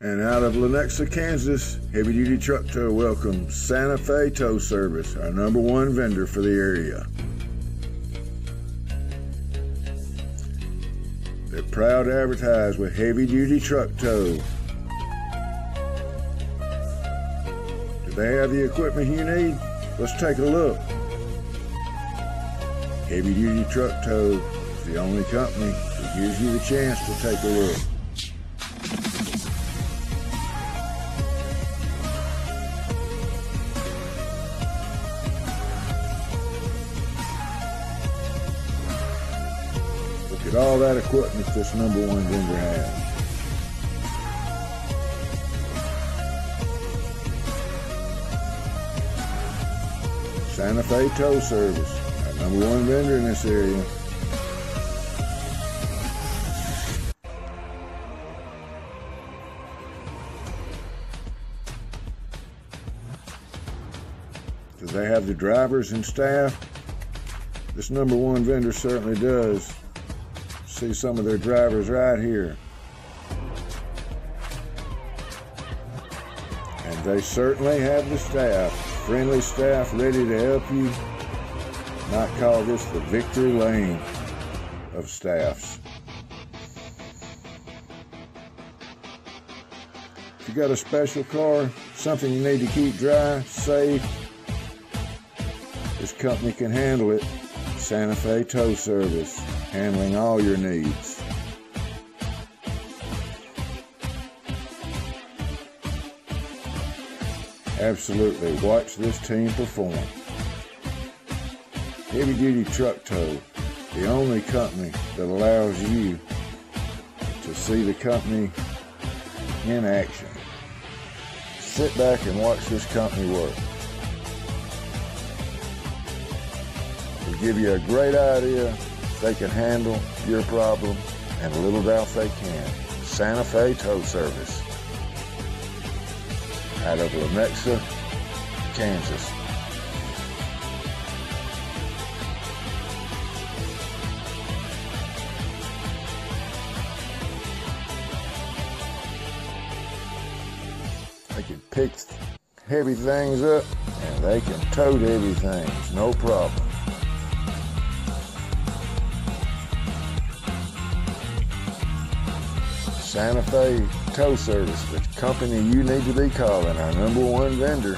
And out of Lenexa, Kansas, Heavy Duty Truck Tow welcomes Santa Fe Tow Service, our number one vendor for the area. They're proud to advertise with Heavy Duty Truck Tow. Do they have the equipment you need? Let's take a look. Heavy Duty Truck Tow is the only company that gives you the chance to take a look. At all that equipment this number one vendor has. Santa Fe Tow Service, our number one vendor in this area. Do they have the drivers and staff? This number one vendor certainly does. See some of their drivers right here. And they certainly have the staff, friendly staff ready to help you. Might call this the victory lane of staffs. If you got a special car, something you need to keep dry, safe, this company can handle it. Santa Fe Tow Service, handling all your needs. Absolutely, watch this team perform. Heavy Duty Truck Tow, the only company that allows you to see the company in action. Sit back and watch this company work. Will give you a great idea they can handle your problem, and little doubt they can. Santa Fe Tow Service out of Lenexa, Kansas. They can pick heavy things up and they can tote heavy things, no problem. Santa Fe Tow Service, the company you need to be calling, our number one vendor.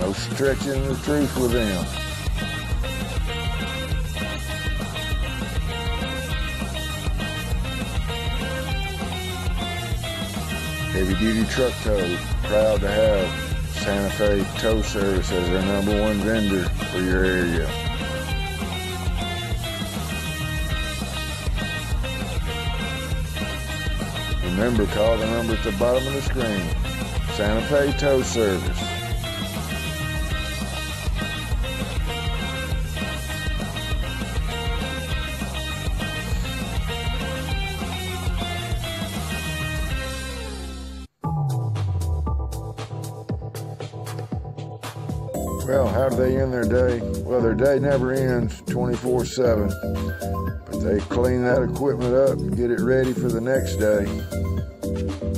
No stretching the truth with them. Heavy Duty Truck Tow, proud to have Santa Fe Tow Service as our number one vendor for your area. Remember, call the number at the bottom of the screen. Santa Fe Tow Service. Well, how do they end their day? Well, their day never ends 24 7, but they clean that equipment up get it ready for the next day.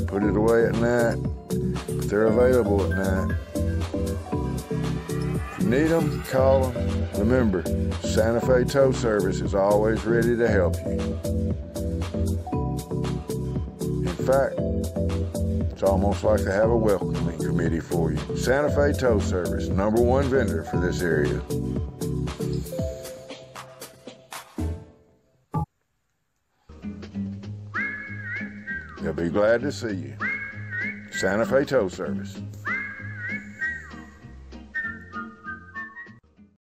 Put it away at night, but they're available at night. If you need them, call them. Remember, Santa Fe Tow Service is always ready to help you. In fact, it's almost like they have a welcoming committee for you. Santa Fe Tow Service, number one vendor for this area. They'll be glad to see you. Santa Fe Tow Service.